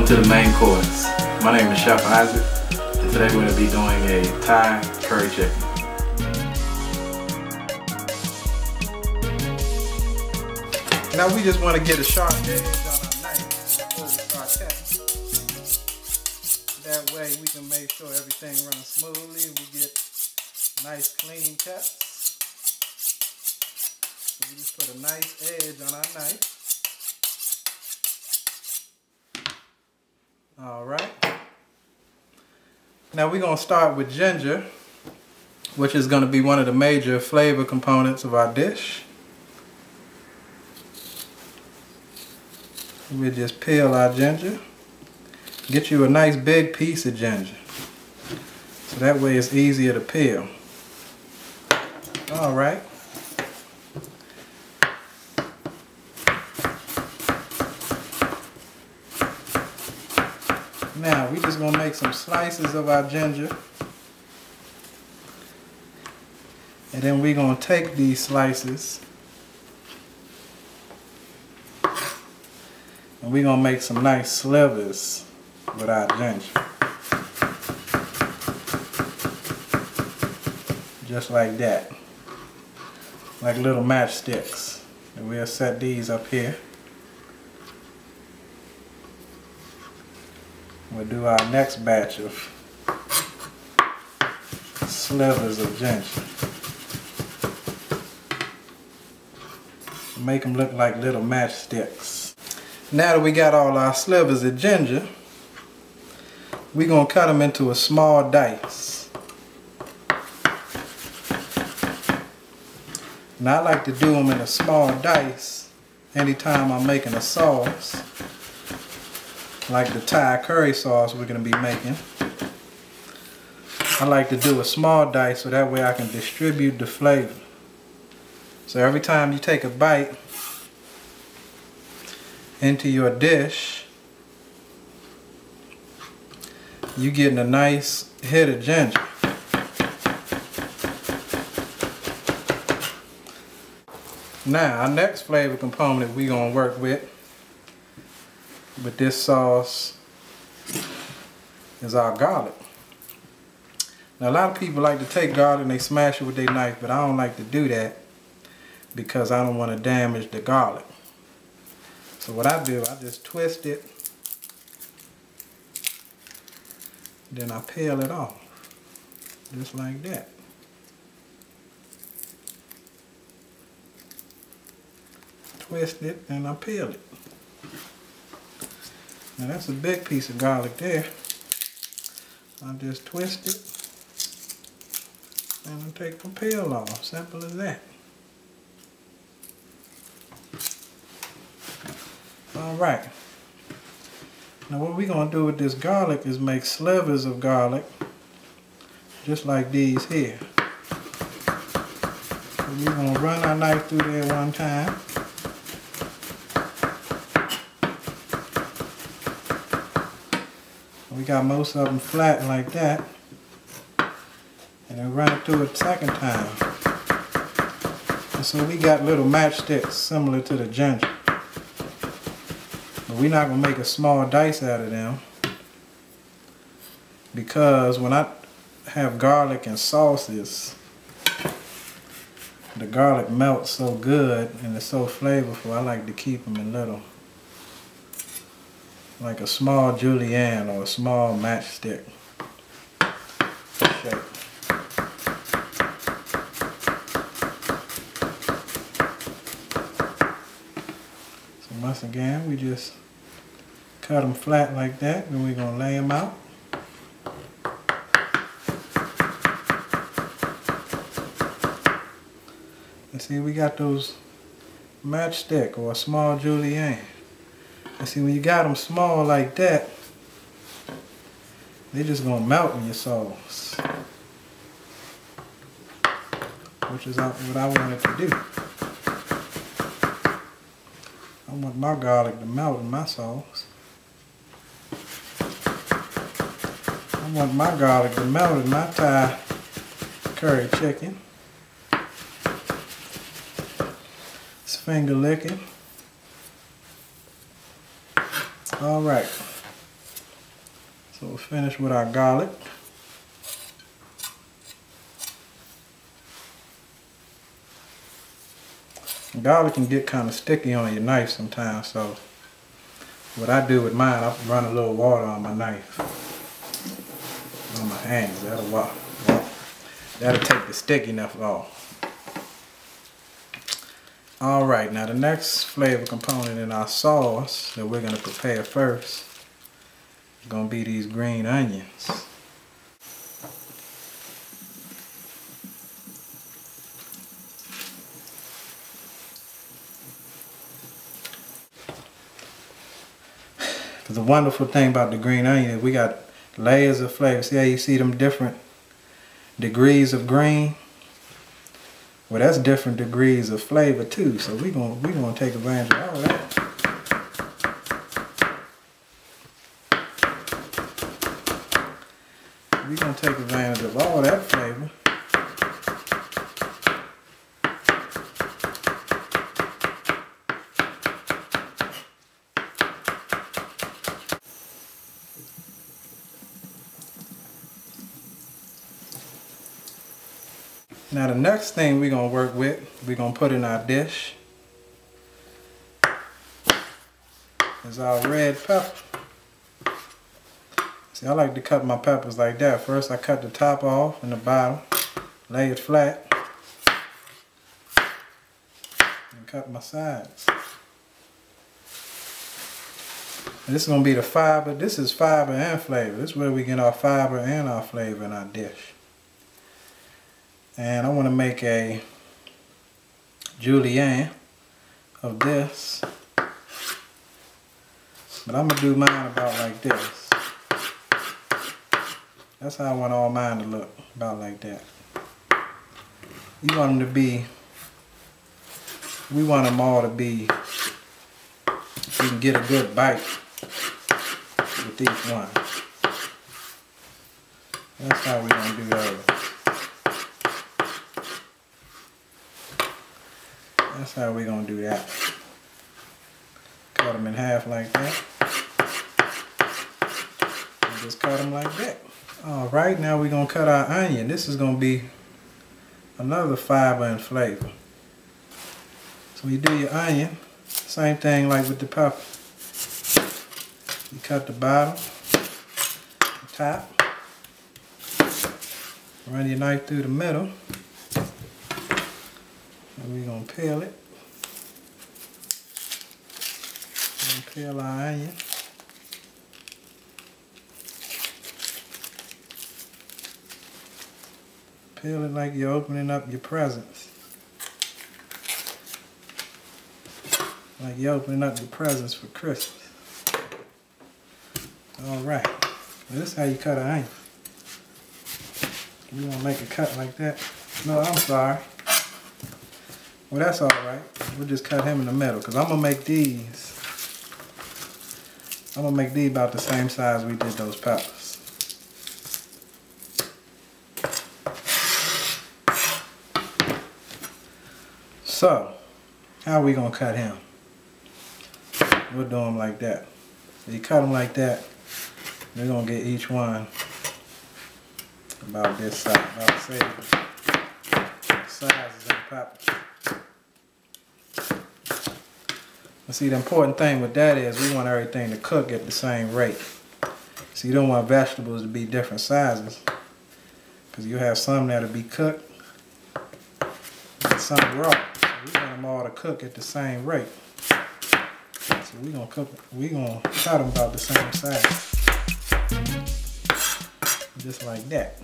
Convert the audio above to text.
Welcome to the main course. My name is Chef Isaac, and today we're going to be doing a Thai curry chicken. Now we just want to get a sharp edge on our knife before we start cutting. That way we can make sure everything runs smoothly. We get nice clean cuts. We just put a nice edge on our knife. All right. Now we're going to start with ginger, which is going to be one of the major flavor components of our dish. We'll just peel our ginger. Get you a nice big piece of ginger. So that way it's easier to peel. All right. Now we're just gonna make some slices of our ginger. And then we're gonna take these slices and we're gonna make some nice slivers with our ginger. Just like that. Like little matchsticks. And we'll set these up here. We'll do our next batch of slivers of ginger. Make them look like little matchsticks. Now that we got all our slivers of ginger, we're going to cut them into a small dice. Now I like to do them in a small dice anytime I'm making a sauce like the Thai curry sauce we're going to be making. I like to do a small dice so that way I can distribute the flavor. So every time you take a bite into your dish, you're getting a nice hit of ginger. Now, our next flavor component we're going to work with with this sauce is our garlic. Now a lot of people like to take garlic and they smash it with their knife, but I don't like to do that because I don't want to damage the garlic. So what I do, I just twist it, then I peel it off, just like that. Twist it and I peel it. Now that's a big piece of garlic there. I'll just twist it and I'll take the peel off. Simple as that. Alright. Now what we're going to do with this garlic is make slivers of garlic just like these here. So we're going to run our knife through there one time. We got most of them flat like that. And then run it through a second time. And so we got little matchsticks similar to the ginger. But we're not going to make a small dice out of them. Because when I have garlic and sauces, the garlic melts so good and it's so flavorful, I like to keep them in little like a small julienne or a small matchstick shape. So once again, we just cut them flat like that, and we're going to lay them out. And see, we got those matchstick or a small julienne. And see, when you got them small like that, they just gonna melt in your sauce. Which is what I wanted to do. I want my garlic to melt in my sauce. I want my garlic to melt in my Thai curry chicken. It's finger licking. All right. So we'll finish with our garlic. Garlic can get kind of sticky on your knife sometimes, so what I do with mine, I run a little water on my knife, on my hands. That'll that'll take the stickiness off. All right, now the next flavor component in our sauce that we're gonna prepare first is gonna be these green onions. the wonderful thing about the green onion is we got layers of flavor. See how you see them different degrees of green? Well, that's different degrees of flavor too. So we're gonna we gonna take advantage of all that. We're gonna take advantage of all that flavor. Now the next thing we're gonna work with, we're gonna put in our dish is our red pepper. See, I like to cut my peppers like that. First I cut the top off and the bottom, lay it flat, and cut my sides. And this is gonna be the fiber. This is fiber and flavor. This is where we get our fiber and our flavor in our dish and I want to make a julienne of this. But I'm gonna do mine about like this. That's how I want all mine to look about like that. You want them to be we want them all to be you can get a good bite with each one. That's how we're gonna do that That's how we're going to do that. Cut them in half like that. And just cut them like that. Alright, now we're going to cut our onion. This is going to be another fiber and flavor. So you do your onion, same thing like with the pepper. You cut the bottom, the top, run your knife through the middle. And we're gonna peel it. Peel our onion. Peel it like you're opening up your presents. Like you're opening up your presents for Christmas. Alright. This is how you cut an onion. You wanna make a cut like that? No, I'm sorry. Well, that's all right. We'll just cut him in the middle because I'm going to make these. I'm going to make these about the same size we did those peppers. So, how are we going to cut him? We'll do him like that. So you cut them like that, we're going to get each one about this size, about the same size as the pepper. See, the important thing with that is we want everything to cook at the same rate. So you don't want vegetables to be different sizes. Because you have some that'll be cooked and some raw. So we want them all to cook at the same rate. So we're gonna cook we're gonna cut them about the same size. Just like that.